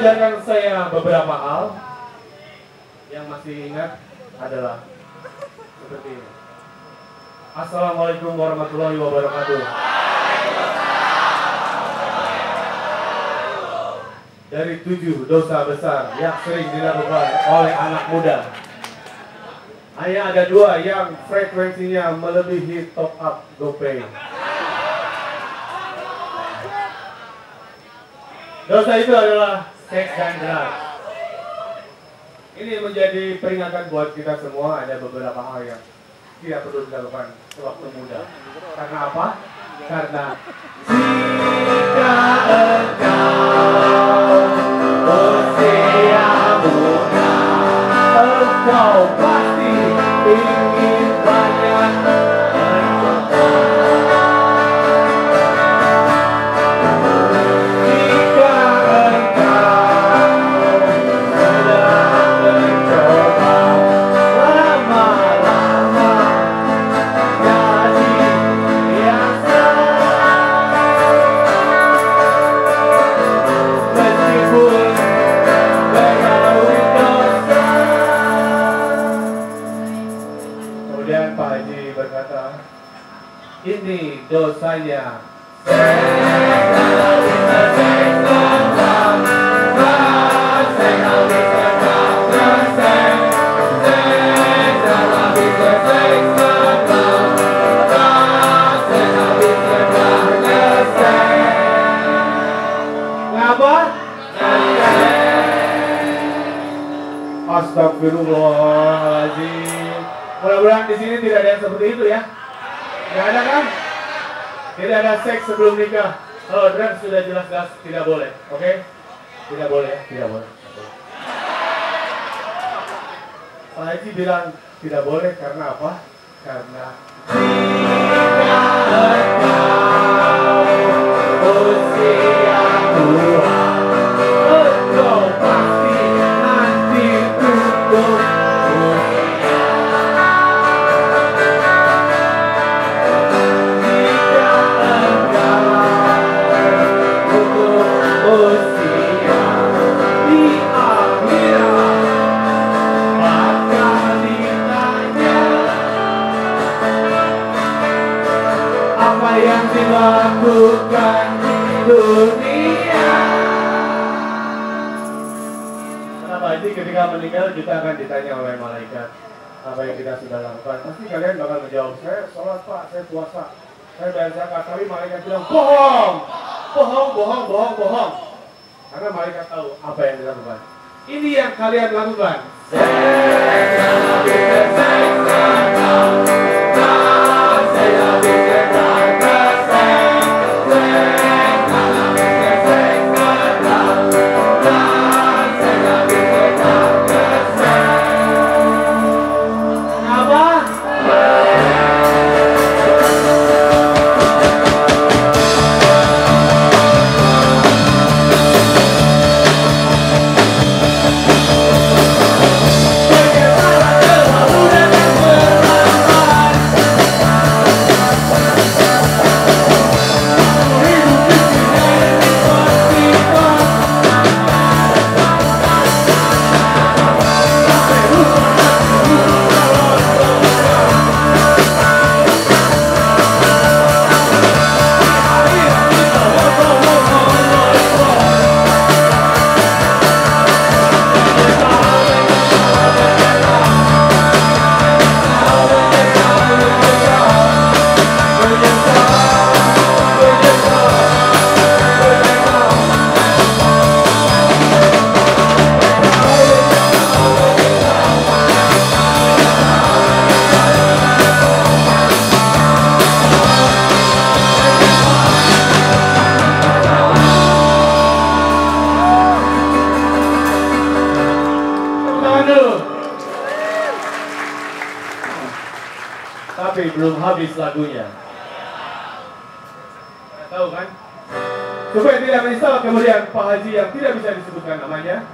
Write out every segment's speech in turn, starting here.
mengajarkan saya beberapa hal yang masih ingat adalah seperti ini. Assalamualaikum warahmatullahi wabarakatuh. Dari tujuh dosa besar yang sering dilakukan oleh anak muda, hanya ada dua yang frekuensinya melebihi top up GoPay. Dosa itu adalah seks dan drugs. Ini menjadi peringatan buat kita semua ada beberapa hal yang tidak perlu dilakukan sewaktu muda. Karena apa? Karena jika engkau usia muda, engkau pasti ingin Astagfirullahaladzim. Mudah-mudahan di sini tidak ada yang seperti itu ya. Tidak ada kan? Tidak ada seks sebelum nikah. Kalau drugs sudah jelas-jelas tidak boleh, oke? Tidak boleh, tidak boleh. Pak Haji bilang tidak boleh karena apa? Karena usia yang dilakukan di dunia. Kenapa Haji ketika meninggal kita akan ditanya oleh malaikat apa yang kita sudah lakukan. Pasti kalian bakal menjawab, saya sholat pak, saya puasa, saya bayar zakat. Tapi malaikat bilang, bohong, bohong, bohong, bohong, bohong. Karena malaikat tahu apa yang dilakukan. Ini yang kalian lakukan. Apa? habis lagunya. Tahu kan? Supaya tidak menyesal kemudian Pak Haji yang tidak bisa disebutkan namanya.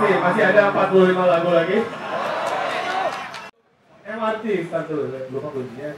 masih masih ada 45 lagu lagi. MRT satu, lupa kuncinya.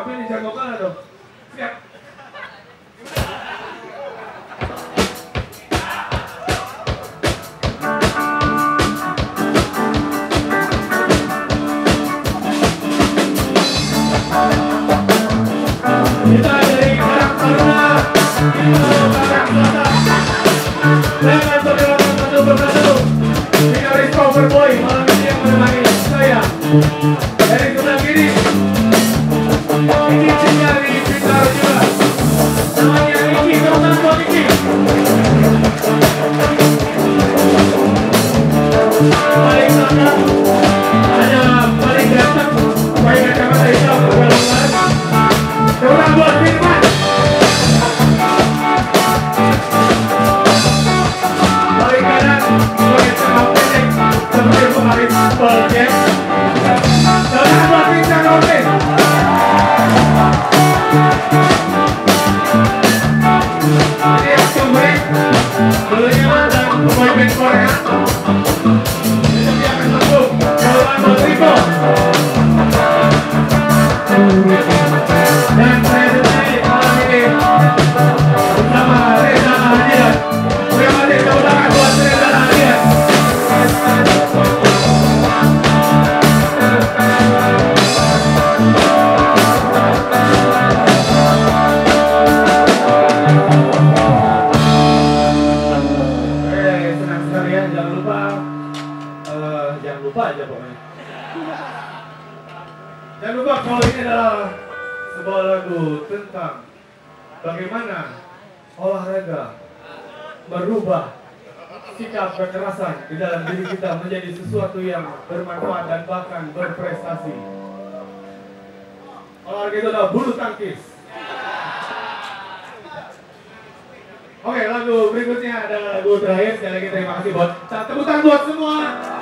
Apenas ya. Lupa aja pokoknya Jangan lupa kalau ini adalah sebuah lagu tentang bagaimana olahraga merubah sikap kekerasan di dalam diri kita menjadi sesuatu yang bermanfaat dan bahkan berprestasi. Olahraga itu adalah bulu tangkis. Oke, lagu berikutnya adalah lagu terakhir. Sekali lagi terima kasih buat tepuk tangan buat semua